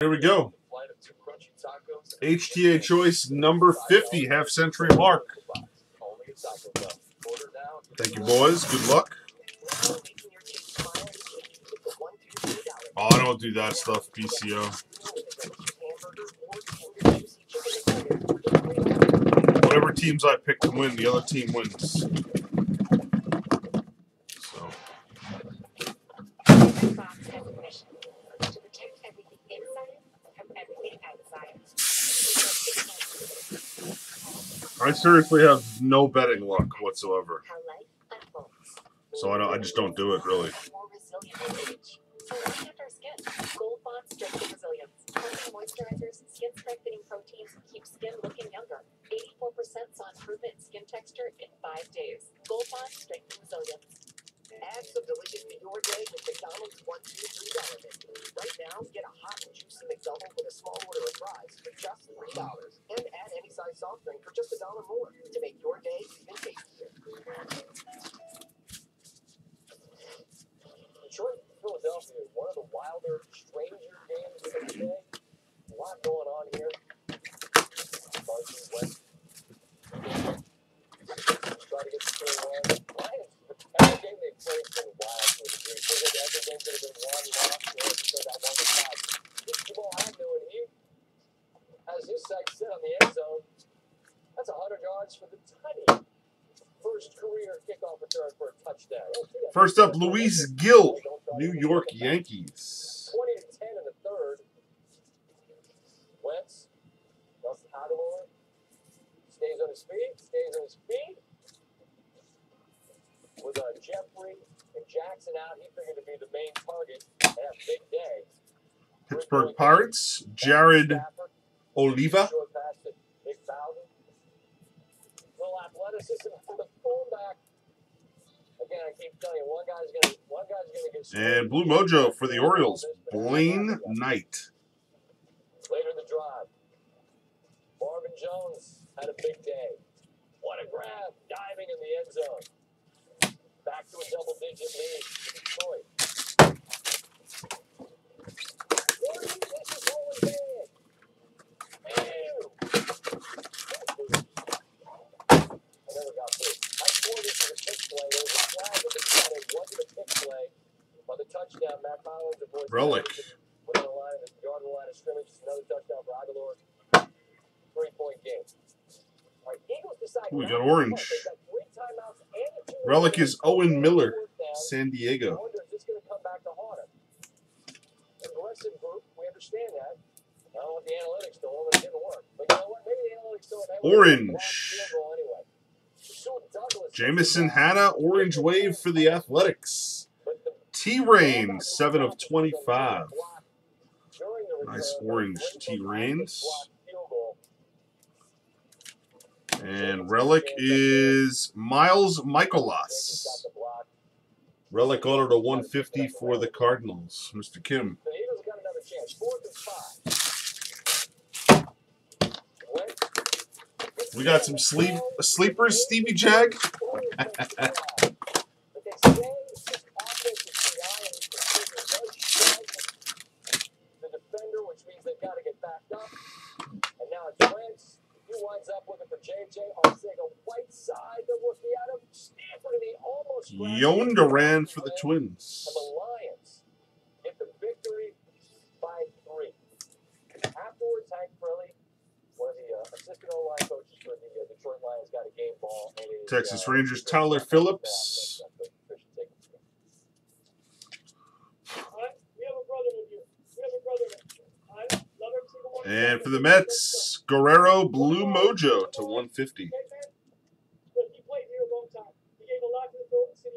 Here we go. HTA choice number 50, half century mark. Thank you, boys. Good luck. Oh, I don't do that stuff, PCO. Whatever teams I pick to win, the other team wins. I seriously have no betting luck whatsoever. So I don't. I just don't do it really. Moisturizers, skin strengthening proteins keep skin looking younger. 84% saw improvement in skin texture in five days. Gold Bond Strength Resilience. Add some delicious to your day with McDonald's one, two, three dollar menu. Right now, get a hot and juicy McDouble with a small order of fries for just three dollars, and add any size soft drink for just a dollar more to make your day even tastier. Detroit, Philadelphia is one of the wilder, stranger games of the day. A lot going on here. Varsity West. Try to get the third one. Lions, every game they played has been wild to a degree. Feels like every game could have been one loss, or so that one was tied. This Jamal Agnew, and he has his sights set on the end zone. That's 100 yards for the tutty. First career kickoff return for a touchdown. First up, Luis Gil, New York Yankees. 20 to 10 in the third. Wentz, Nelson Agholor, stays on his feet, stays on his feet. With Jeffery and Jackson out, he figured to be the main target and big day. Pittsburgh Pirates, Jared Oliva. Little athleticism for the fullback. And Blue Mojo for the Orioles, Blaine Knight. Later in the drive, Marvin Jones had a big day. What a grab, diving in the end zone. Back to a double-digit lead for Detroit. What is this is rolling big. Ew. I never got this. I scored it for the pick play. There was a flag that said it wasn't a pick play. On the touchdown, Matt Collins avoids Relic. Went on the line, the yard of the line of scrimmage. Another touchdown for Agholor. Three-point game. All right, Eagles decide Ooh, we not got to orange. punt. They've got three timeouts and a two- Relic is Owen Miller, Fourth down. San I Diego. wonder, is this going to come back to haunt him? Aggressive group, we understand that. I don't want the analytics to hold it didn't work. But you know Relic is Owen Miller, San Diego. Orange. Jameson Hannah, Orange Wave for the Athletics. T Rain, 7 of 25. Nice orange T Rains. Blocked field goal. And Relic is Miles Michaelas. Relic auto to 150 for the Cardinals. Mr. Kim. The Eagles got another chance. Fourth and five. Wentz- We got some sleep sleepers, Stevie Jag. But they say this offensive triage is very strong. The defender, which means they've got to get backed up. And now it's Wentz. He winds up with it for JJ Arcega Whiteside, the rookie out of Stanford, and he almost grabbed Yon it. Duran for the Twins. And the Lions get the victory by three. Afterwards, Hank Fraley, one of the uh, assistant O-line coaches for the uh, Detroit Lions, got a game ball. And it is, Texas uh, Rangers, Chris Tyler Tucker. Phillips. That's- that's what Chris should take. Alright, we have a brother with you. We have a brother with you. Alright, love every single one. of you. And for the Mets, Guerrero Blue Mojo to 150. Okay, man? Look, he played here a long time. He gave a lot to the Phil- city of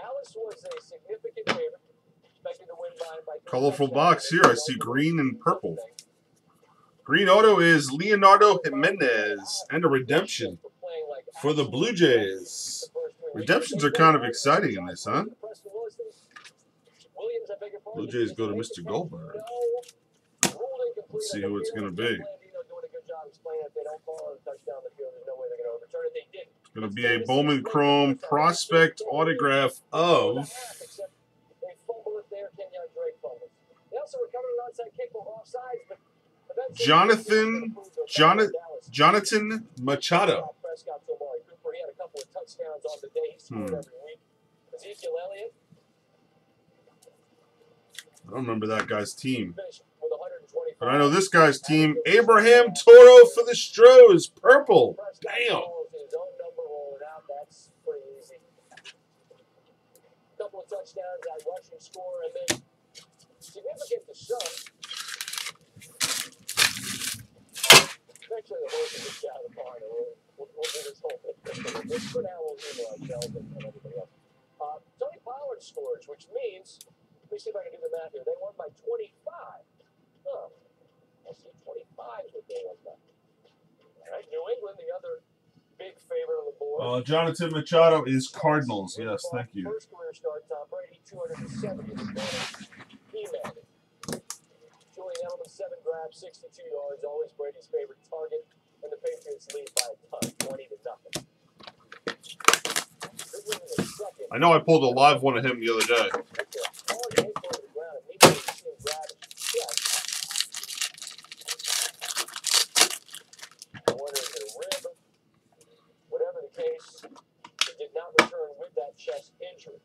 Dallas was a significant favorite, to win by, by Colorful box here. I see green and purple. Green auto is Leonardo Jimenez and a redemption for the Blue Jays. Redemptions are kind of exciting in this, huh? Blue Jays go to Mr. Goldberg. Let's see who it's going to be. It's going to be a Bowman Chrome prospect autograph of Jonathan- Jonathan- Jonathan Machado. Hmm. I don't remember that guy's team. finished with 125. But I know this guy's team. Abraham Toro for the Stros. Purple. Damn. calls his own number rolling out. That's pretty easy. Of touchdowns, that rushing score, and then significant to some. Eventually, the horse will get out of the barn. and We'll, we'll, we'll do this whole thing. For now, we'll humor ourselves and, and everybody else. Uh, Tony Pollard scores, which means, let me see if I can do the math here. They won by 25. Huh. I see 25 is what they won by. All right, New England, the other big favorite on the board. Uh, Jonathan Machado is Cardinals. Yes, thank you. First 270 this morning. He made it. Julian Edelman, seven grabs, 62 yards, always Brady's favorite target, and the Patriots lead by a ton, 20 to nothing. I know I pulled a live one of him the other day. That's a hard hit go to the ground, immediately you see him grab it. Yeah. I wonder is it a rib? Whatever the case, he did not return with that chest injury.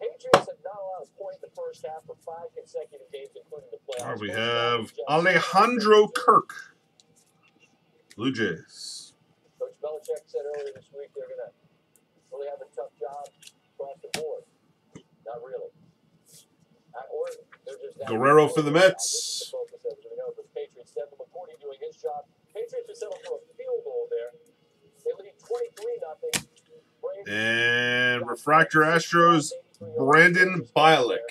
Patriots have not allowed a point in the first half for five consecutive games, including the playoffs. All right, we have Alejandro Kirk. Blue Jays. Coach Belichick said earlier this week they're going to really have a tough job across the board. Not really. Uh, or they're just Guerrero for the Mets. is the focus as we know, but Patriots, doing his job. Patriots are settled for a field goal there. They lead 23 nothing. And Refractor Astros, Brandon Bielak.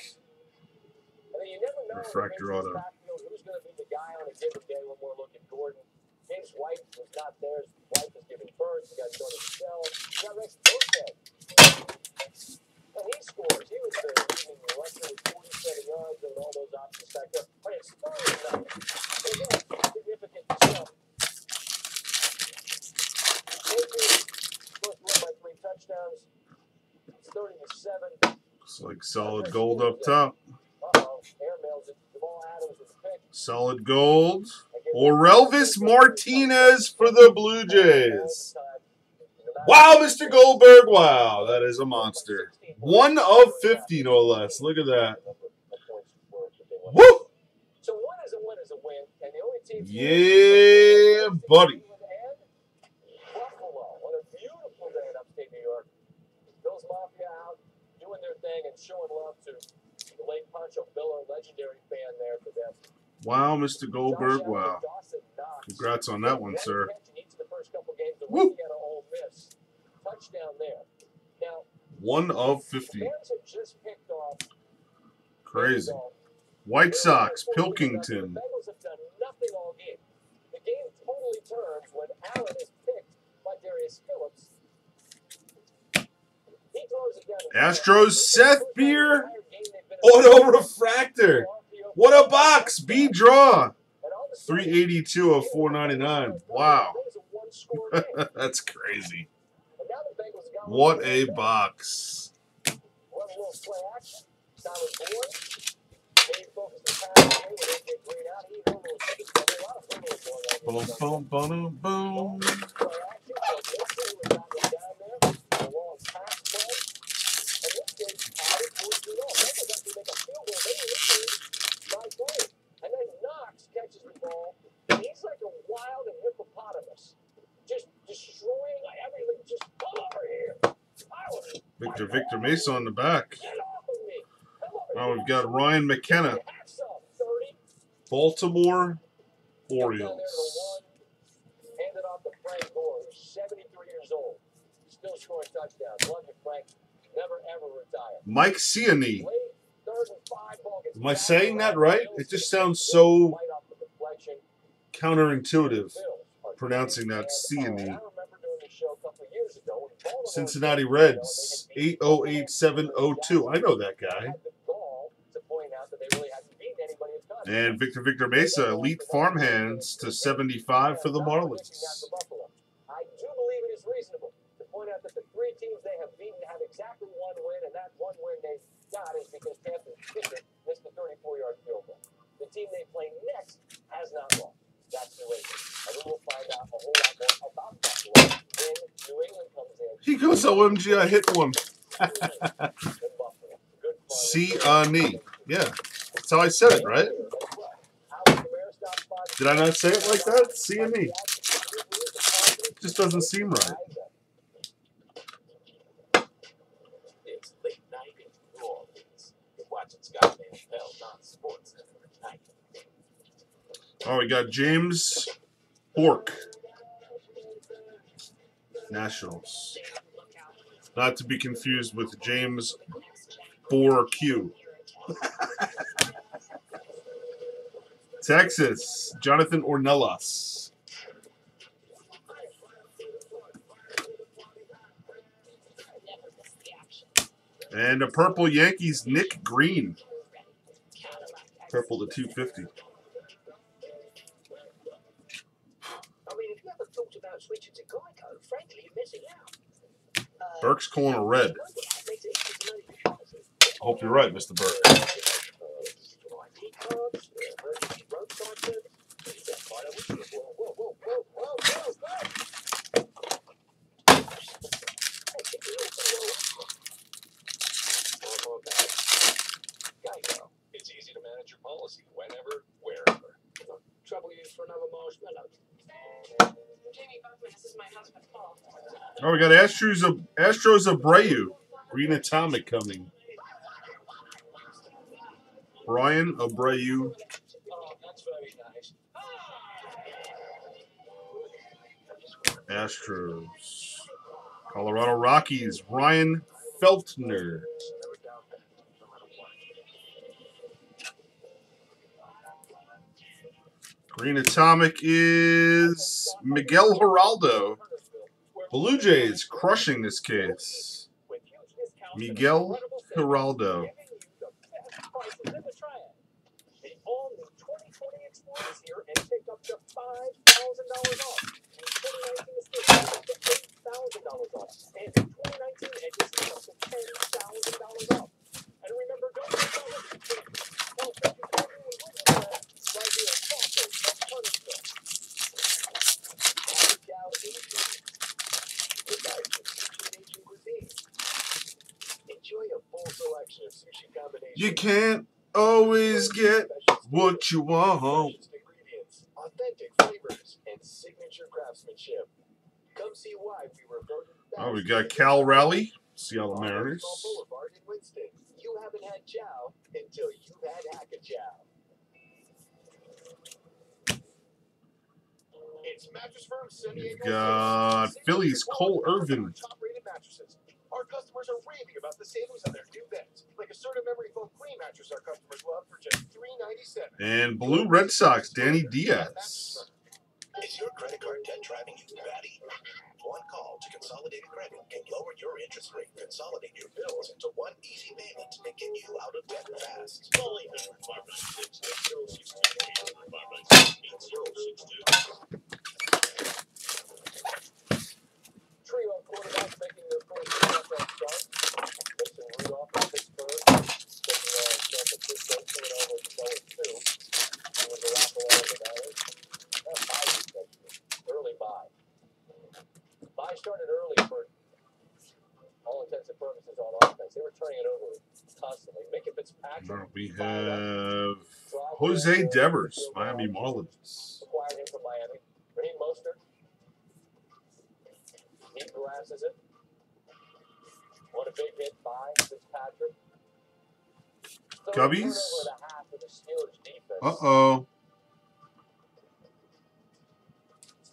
And then you never know in the Refractor Patriots auto. backfield who's going to be the guy on a given day when we're looking Gordon. James White was not there. White was giving birth. You got Sony Michel. You got Rex Burkhead. And he scores. He was there. I mean, with 47 yards and all those options back there. But it's 30 nothing. Again, significant to. Patriots first win by three touchdowns. It's 30 to 7. Looks like solid gold up top. Uh-oh. Air mails it. Jamal Adams with the pick. Solid gold. Orelvis Martinez for the Blue Jays. Wow, Mr. Goldberg. Wow, that is a monster. One of 50, no less. Look at that. Woo! Yeah, buddy. Thing and showing love to the late Pancho Miller, legendary fan there for them. Wow, Mr. Goldberg. Wow. Congrats on that one, sir. a catch in each of the first couple games of Woo. Louisiana Ole Miss. Touchdown there. Now, One of the 50. Bears have just picked off Crazy. White Sox, Pilkington. Bengals have done nothing all game. The game totally turns when Allen is picked by Darius Phillips. He throws it down the Astros. Seth Beer, Entire game they've been Auto Refractor. What a box. B draw. And all of a sudden, 382 of 499. Wow. That's crazy. What a box. Boom, boom, boom, boom. Play action. So Wilson was out and down there. A long pass play. And this kid added towards the off. Bengals actually make a field goal. They lead by three. And then Knox catches the ball. And he's like a wild hippopotamus. Just destroying everything. Just come over here. Victor Victor Mesa on the back. get off of me. Come over Now we've got Ryan McKenna, Have some. 30. Baltimore Down there to Orioles. Handed off to Frank Gore, 73 years old. Still scoring touchdowns. Love you, Frank. Never ever retire. Mike Siani. Late third and five ball gets Am I saying that right? It just sounds so counterintuitive pronouncing that C in the Cincinnati Reds, you know, they had beaten 808702. I know that guy. And Victor Victor Mesa, elite farmhands to 75 for the Marlins. OMG, I hit one. in Buffalo. Uh, Good on E. Yeah, that's how I said it, right? Did I not say it like that? C and E. Just doesn't seem right. Oh, we got James Bork. Nationals. Not to be confused with James Borq. Texas, Jonathan Ornelas. And a purple Yankees, Nick Green. Purple to 250. I mean, if you ever thought about switching to Geico, frankly, missing out. Burke's a red. I hope you're right, Mr. Burke. Oh, we got Astros, Astros Abreu. Green Atomic coming. Bryan Abreu. Astros. Colorado Rockies. Ryan Feltner. Green Atomic is Miguel Hiraldo. Blue Jays crushing this case. Miguel Hiraldo. The all-new 2020 Explorer is here and take up to $5,000 off. In 2019 Escape, take up to $8,000 off. And in 2019 Edges, take up to $10,000 off. And remember, don't miss out on the chance. Tell friends and family and good luck right here at Fossil of Huntsville. Chow Asian. Good night with sushi and Asian cuisine. Enjoy a full selection of sushi combinations. You can't always get what you want. ingredients, authentic flavors, and signature craftsmanship. Come see why we were voted Oh, we got Cal Raleigh. Seattle Mariners. Baseball Boulevard in Winston. You haven't had chow until you've had Chow. It's Mattress Firm San Diego. got Phillies, Cole Irvin. Our customers are raving about the savings on their new And Blue Red Sox, Danny Diaz. Is your credit card debt driving you batty? One call to Consolidated Credit can lower your interest rate, consolidate your bills into one easy payment, and get you out of debt fast. Call 800 596 8062 800 596 8062 Trio of quarterbacks making their first NFL start. Mason Rudolph from Pittsburgh, We have Jose Devers, Miami Marlins. acquired him from Miami. Raheem Mostert. He grasses it. What a big hit by Fitzpatrick. Third Cubbies? turnover of the half for the Steelers defense. Uh oh. It's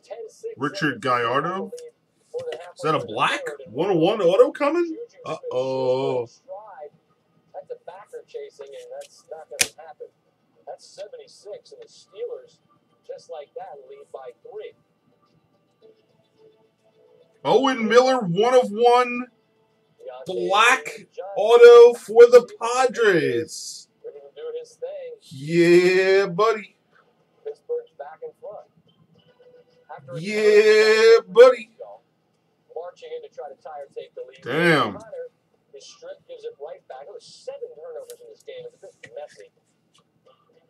10-6, Richard Gallardo? I believe, for the halfway Is that a point in the black? third, and 101 auto coming? Uh-oh. That's a backer chasing, and that's not going to happen. That's 76, and the Steelers just like that, lead by three. Owen Miller, one of one Black auto for the Padres. Ready to do his thing. Yeah, buddy. Pittsburgh's back in front. After a Yeah, buddy. Marching in to try to tie take the lead. Damn. Connor, his strip gives it right back. It was seven turnovers in this game. It's a bit messy.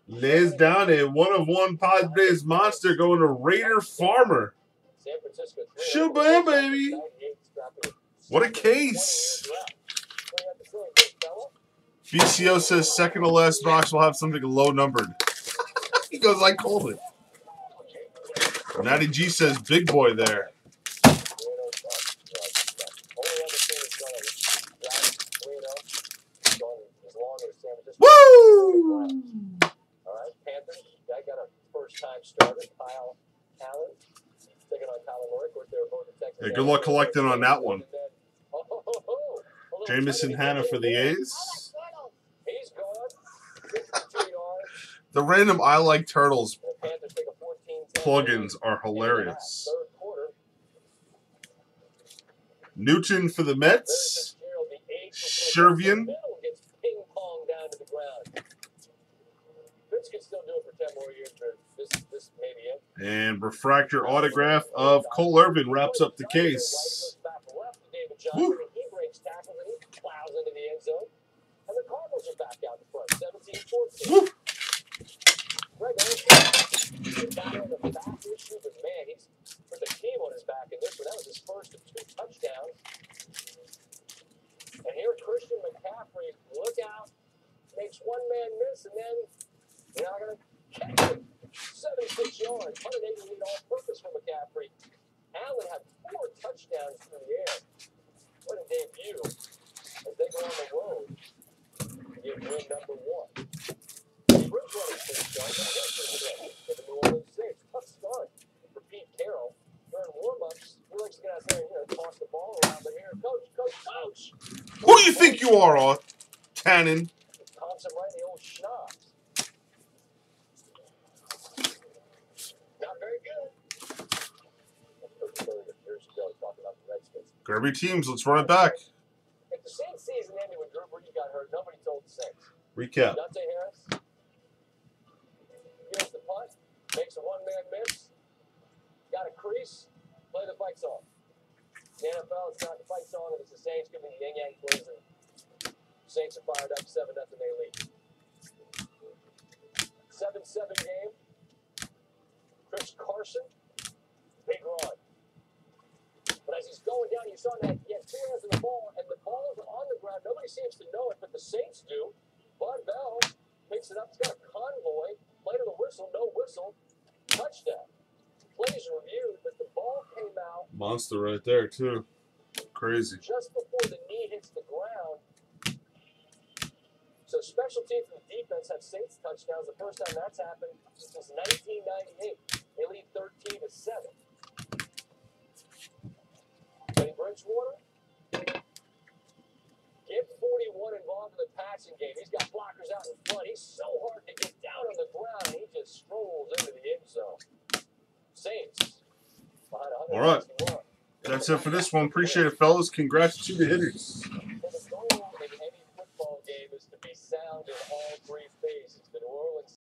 Lays down a one of one Padres monster going to Raider Farmer. San Francisco. Shabam, baby. What a case. BCO says second to last box will have something low numbered. he goes, I called it. Natty G says big boy there. Woo! All right, Panthers. I got a first-time starter, Kyle Allen, taking on Kyler Murray. Of course, they were both in Texas. Yeah, good luck collecting on that one. Oh, ho, ho, ho. A little Jameson Hannah for the. A's. He's gone. 52 yards. The random I like turtles The Panthers take a 14-10 plugins are hilarious. Newton for the Mets. Shervyen. middle gets ping-ponged down to the ground. Fitz can still do it for 10 more years, but this, this may be it. And refractor autograph of Cole Irvin wraps up the case. Woo. He breaks tackles and he plows into the end zone. And the Cardinals are back out in front, 17-14. Woo. Greg Olsen, back on the back issue, but man, he's put the team on his back in this one. That was his first of two touchdowns. And here Christian McCaffrey, look out, makes one man miss, and then they're not going to catch it. 76 yards, 188 all purpose for McCaffrey. Allen had four touchdowns through the air. What a debut as they go on the road to get win number one. Bridgewater takes on the Western for the New Orleans Saints. Tough start for Pete Carroll. During warm-ups, he likes to get out there and you know, toss the ball around, but here, coach, coach, coach! Who do you think you are, uh, Cannon? Thompson right in the old schnapps. Not very good. Coach Berger years ago the Redskins. Kirby teams, let's run it back. If the season ended Drew Brees got hurt, nobody told the Saints. Recap. Deonte Harris feels the punt, makes a one-man miss, got a crease, play the fight song. The NFL, it's not the fight song, it's the Saints giving the Ying Yang Twins, Saints are fired up, 7 nothing they lead. 7-7 game. Chris Carson, big run. But as he's going down, you saw that he had two hands on the ball, and the balls are on the ground. Nobody seems to know it, but the Saints do. Vonn Bell picks it up. He's got a convoy. Play to the whistle, no whistle. Touchdown. Plays reviewed, but the ball came out Monster right there, too. Crazy. just before the knee hits the ground. Special teams and the defense have Saints touchdowns. The first time that's happened since 1998. They lead 13 to 7. Teddy Bridgewater. Get 41 involved in the passing game. He's got blockers out in front. He's so hard to get down on the ground, and he just strolls into the end zone. Saints. All right. That's it for this one. Appreciate it, fellas. Congrats to the hitters found in all three phases. The New Orleans